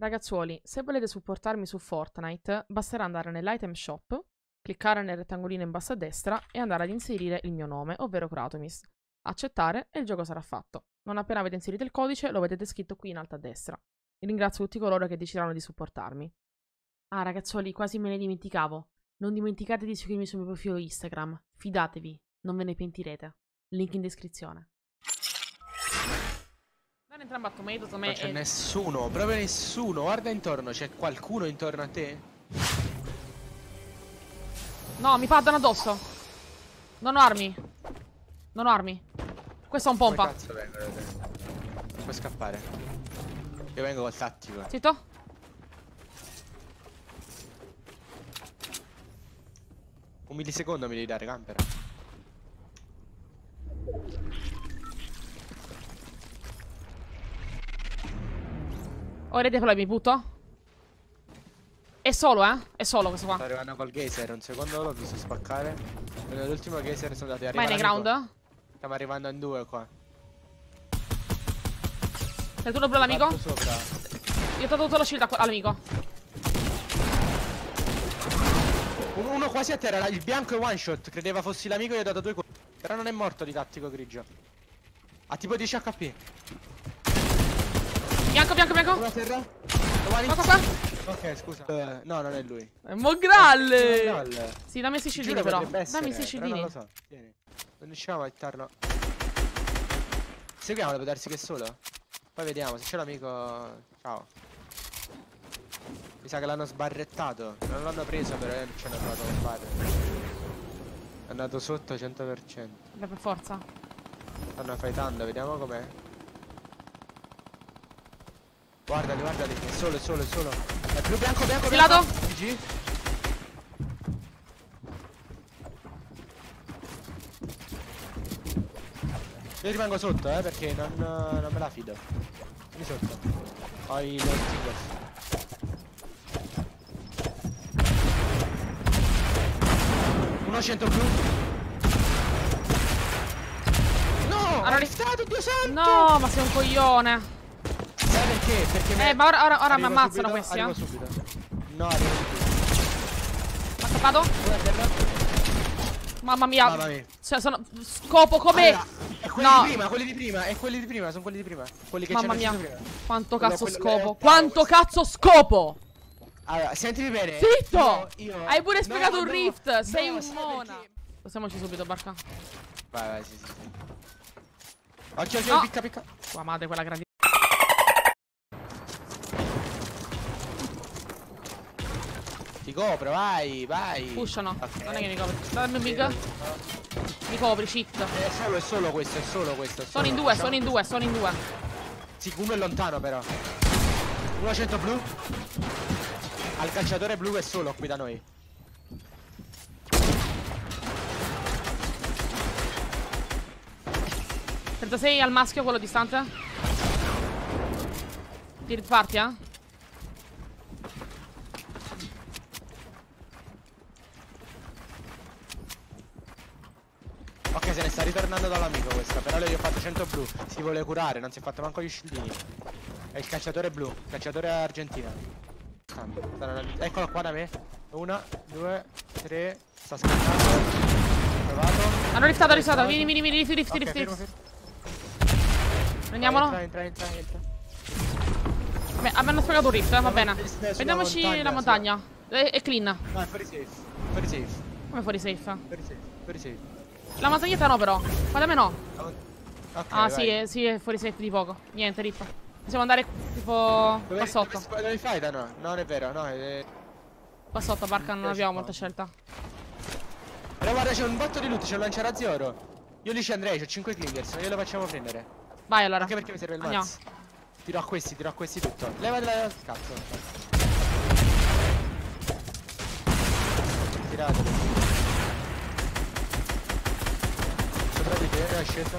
Ragazzuoli, se volete supportarmi su Fortnite, basterà andare nell'item shop, cliccare nel rettangolino in basso a destra e andare ad inserire il mio nome, ovvero Kratomis. Accettare e il gioco sarà fatto. Non appena avete inserito il codice, lo vedete scritto qui in alto a destra. Ringrazio tutti coloro che decideranno di supportarmi. Ah, ragazzuoli, quasi me ne dimenticavo. Non dimenticate di seguirmi sul mio profilo Instagram. Fidatevi, non ve ne pentirete. Link in descrizione. Non entrambi a tomato, Non c'è nessuno, proprio nessuno. Guarda intorno, c'è qualcuno intorno a te? No, mi paddano addosso. Non ho armi. Non ho armi. Questo è un pompa. Come cazzo vengo? Non puoi scappare. Io vengo col tattico. Zitto. Un millisecondo mi devi dare, camper. Ho rete problemi, butto. È solo, eh? È solo questo qua. Sto arrivando col geyser, un secondo l'ho visto spaccare. Nell'ultimo geyser sono andati a arrivare. nei ground. Stiamo arrivando in due qua. Sei tu lo l'amico? Io ho tolto lo shield all'amico. Un- Uno quasi a terra, il bianco è one shot. Credeva fossi l'amico e gli ho dato due colpi. Però non è morto di tattico grigio. Ha tipo 10 HP. Bianco, bianco, bianco. Terra. Qua, qua, qua. Ok, scusa. Eh, no, non è lui. È Mogralle. Gralle. Sì, dammi questi shieldini però. Dammi questi però non lo so. Tieni. Non riusciamo a hittarlo. Seguiamolo per darsi che è solo. Poi vediamo se c'è l'amico. Ciao. Mi sa che l'hanno sbarrettato. Non l'hanno preso però non ci hanno provato a fare. È andato sotto 100%. Beh, per forza. Stanno fightando, vediamo com'è. Guardali, guardali, è solo, è solo, è solo. È blu, bianco, bianco, bianco. GG. Io rimango sotto, eh, perché non, non me la fido. Vieni sotto. Ho i Lord Singles. Uno 100 blu. No! Allora, Ho riftato, Dio santo! No, ma sei un coglione. Perché? Perché me- Eh, ma ora, ora, ora mi ammazzano subito, questi, eh. subito. No, arrivo subito. Ma terra. Mamma mia. Mamma mia. Cioè, sono. Scopo come. Allora, è quelli No. di prima, quelli di prima, è quelli di prima, sono quelli di prima. Quelli che Mamma mia. prima. Quanto Quello- cazzo quello- scopo. Quanto cazzo scopo. Allora, sentimi bene. Zitto! Io- io- Hai pure No, spiegato un no, rift. Sei no, un sai mona. perché? Passiamoci subito, barca. Vai, vai, sì, sì. Occhio, occhio, No. picca, picca. Tua madre, quella grande. Ti copro, vai, vai. Pushano. Non è che mi copri. Dammi un big. Mi copri, shit. È solo, è solo questo, è solo questo. è Sono in solo- due, sono in due, sono in due. Sì, uno è lontano però. Uno 100 blu. Al calciatore blu è solo qui da noi. 36 al maschio, quello distante. Ti riparti, eh? Ok, se ne sta ritornando dall'amico questa. Però lei gli ho fatto 100 blu. Si vuole curare, non si è fatto manco gli scildini. È il calciatore blu, calciatore argentino. Stanno- Eccolo qua da me. Una, due, tre. Sta scattando. Provato. Hanno riftato, riftato. Vieni, vieni, vieni, rift, rift, Ok, rift. Prendiamolo. Entra, entra, entra, entra. Beh, abbiamo spiegato un rift, eh, va bene. Sulla Prendiamoci montagna, la montagna. È, è clean. No, è fuori safe. Fuori safe. Come fuori safe? Fuori safe. Fuori safe. La montagnetta no, però. Ma da me no. Ok, Ah, vai. sì, è, sì, è fuori safe di poco. Niente, rip. Possiamo andare tipo Dove, qua sotto. Dove, dove fai da no? No, non è vero, no. È... Qua sotto, barca, non abbiamo molta scelta. Però guarda, c'è un botto di loot, c'è un lanciarazzi Io lì ci andrei, c'ho 5 clingers, glielo facciamo prendere. Vai allora. Anche perché mi serve il Andiamo. mazzo. Tiro a questi, tiro a questi tutto. Levati la cazzo. Tiratelo. Hai scelto.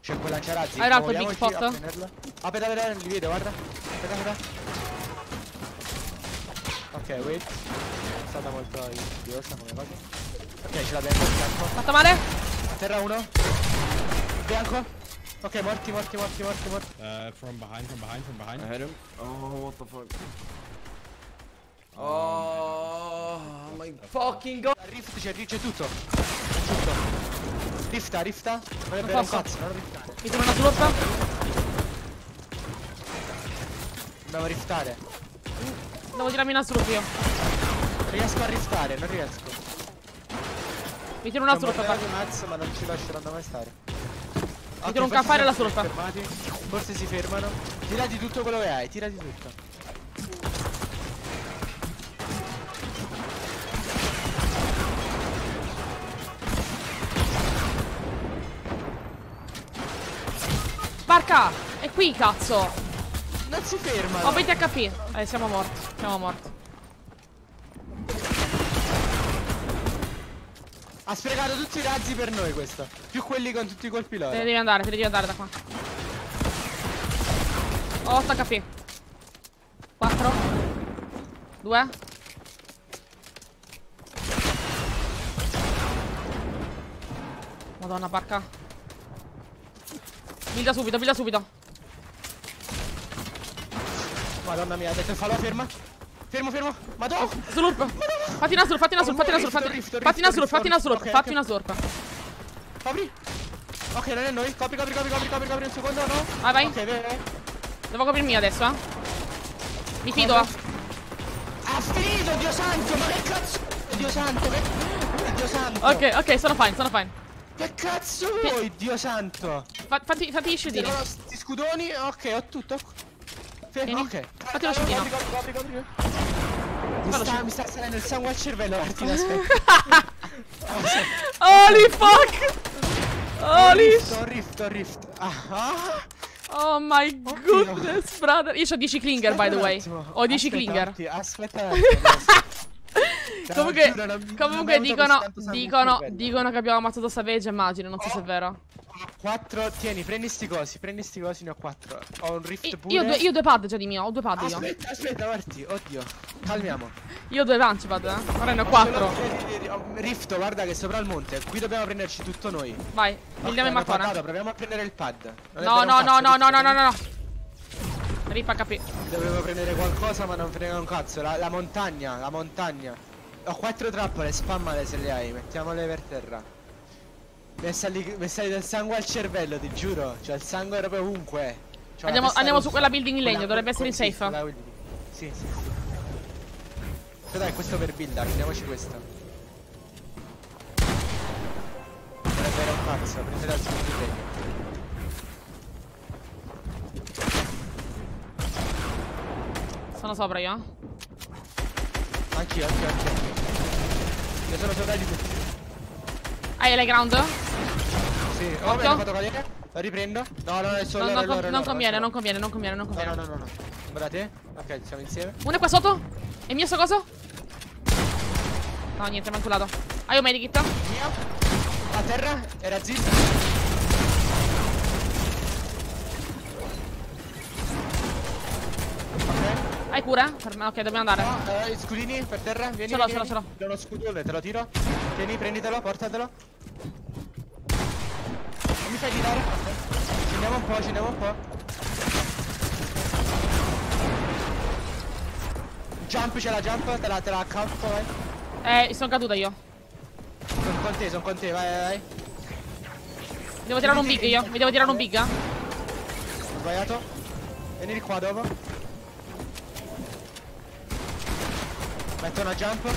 C'è quel lanciarazzi. Hai rato il big spot? Aspetta, aspetta, li vedo, guarda. Aspetta, aspetta. Ok, wait. È stata molto insidiosa come cosa. Ok, ce l'abbiamo in fianco. Fatto male? A terra uno. Bianco. Ok, morti, morti, morti, morti, morti. Uh, from behind, from behind, from behind. I hit him. Oh, what the fuck? Oh, my fucking god. Rift c'è, c'è tutto. C'è tutto. Rifta, rifta. Non è vero cazzo, non riftare. Mi tiro una slurp. Dobbiamo riftare. Devo tirarmi una slurp io. Non riesco a riftare, non riesco. Mi tiro una guarda. in mezzo, ma non ci lasceranno mai stare. Ok, tiro un forse campfire e la sono slurp. fermati. Forse si fermano. Tira di tutto quello che hai, tira di tutto. Barca! È qui, cazzo! Non si fermano. Ho 20 HP. Eh, siamo morti. Siamo morti. Ha sprecato tutti i razzi per noi questo. Più quelli con tutti i colpi Te ne loro. devi andare, te ne devi andare da qua. Ho 8 HP. 4. 2. Madonna, barca. Builda subito, builda subito. Madonna mia, ha detto fallo ferma. Fermo, fermo. Madonna. Slurp. Fatti una slurp, fatti una slurp, fatti una slurp. Fatti, una slurp, fatti una slurp, fatti una slurp. Copri. Ok, non è noi. Copri, copri, copri, copri, copri, copri un secondo, no? Vai, vai. Ok, vai, vai. Devo coprirmi adesso, eh. Mi fido. Ha finito, Dio santo, ma che cazzo? Dio santo, che... Dio santo. Ok, ok, sono fine, sono fine. Che cazzo vuoi, Dio santo? Fa- fatti, fatti gli sti scudoni, ok, ho tutto. Fermo, ok. Fatti lo copri. Mi sta, mi sta salendo il sangue al cervello, Martina, aspetta. Holy fuck! Holy rift, ho rift, ho rift. Ah, ah. Oh my goodness, brother. Io ho 10 clinger, by the Aspetta way. Ho 10 Aspetta clinger. attimo, Aspetta un attimo. Te lo Comunque, comunque dicono, dicono, dicono che abbiamo ammazzato Savage, immagino, non so se è vero. 4, tieni, prendi sti cosi, prendi sti cosi, ne ho 4. Ho un rift Io, pure. io, ho due, io due pad già di mio, ho due pad io. Aspetta, aspetta, guardi, oddio. Calmiamo. Io ho due launchpad, eh. Ora ne ho Ce quattro. l'ho- oh, Rift, guarda che è sopra il monte. Qui dobbiamo prenderci tutto noi. Vai, hanno mattone. pagato, proviamo a prendere il pad. Non No, no, no, no, no, no, no, no, no. Rip HP. Dovevo prendere qualcosa ma non frega un cazzo. La, la montagna, la montagna. Ho quattro trappole, spammale se le hai, mettiamole per terra. Mi è, sali- mi è salito il sangue al cervello, ti giuro. Cioè il sangue è proprio ovunque. Cioè, Andiamo, andiamo su quella building in legno, dovrebbe essere in safe. Sì, sì, sì. Però dai, questo per build, prendiamoci questo. È vero un cazzo, prendete al secondo legno. Sono sopra io. Anch'io, anch'io, anch'io. Io sono sopra di tutti. Hai le ground? Sì, oh, hanno fatto cadere. Lo riprendo. No, no, è solo Non, loro, non, loro, non loro, conviene, loro. non conviene, non conviene, non conviene, No, no, no, no. Guarda te. Ok, siamo insieme. Uno è qua sotto? È mio sto coso? No, niente, inculato. Hai un medikit? Mia. A terra. Era zip. Hai cure? Ok, dobbiamo andare. No, eh, scudini per terra. Vieni. Ce l'ho, ce l'ho, vieni. Do uno scudone, te lo tiro. Tieni, prenditelo, portatelo. Non mi fai tirare. Ok. Scendiamo un po', scendiamo un po'. Jump, c'è la jump, te la, te la accampo, vai. Eh, sono caduta io. Sono con te, sono con te, vai, vai, vai. Devo tirare un big io. Mi devo tirare un big? Ho sbagliato. Vieni qua dopo. Metto una jump.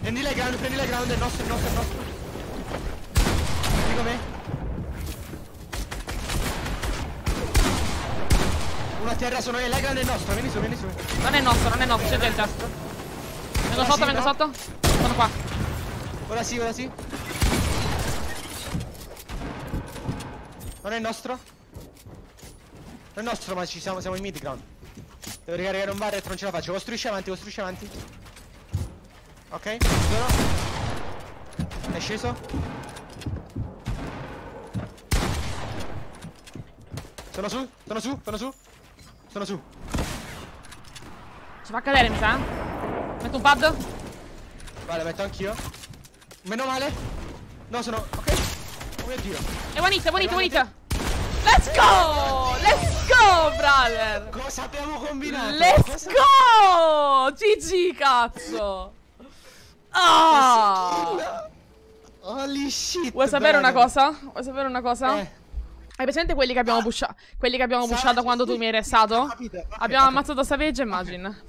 Prendi le ground, prendi le ground, è nostro, è nostro, è nostro. Con me. Uno a terra sono io, la ground è nostro, vieni su, vieni su. Non è nostro, non è nostro, c'è gente. Vengo sotto, vengo sotto. Sono qua. Ora sì, ora sì. Non è nostro? Non è nostro, ma ci siamo, siamo in mid ground. Devo ricaricare un barret, non ce la faccio. Costruisci avanti, costruisci avanti. Ok, sono. È sceso. Sono su, sono su, sono su. Sono su. Ci fa cadere, mi sa. Metto un pad. Vale, metto anch'io. Meno male. No, sono. Ok. mio dio. One hit, one hit, one hit. Let's go! Let's go, brother! Cosa abbiamo combinato? Let's go! GG, cazzo! Ah! Holy shit. Vuoi sapere una brother. cosa? Vuoi sapere una cosa? Eh. Hai presente quelli che abbiamo pushato? Quelli che abbiamo pushato quando tu mi hai restato? Ho capito, ok, Abbiamo ammazzato Savage e Imagine.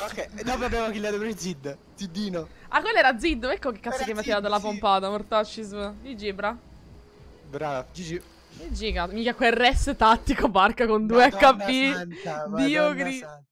Ok, e dopo abbiamo killato pure Zid. Ziddino. Ah, quello era Zid. Ecco che cazzo Era che mi ha tirato la pompata, Mortoscis. GG, bra. Brava, GG. Cazzo. Mica quel res tattico, barca con 2 Madonna HP. santa, Dio santa.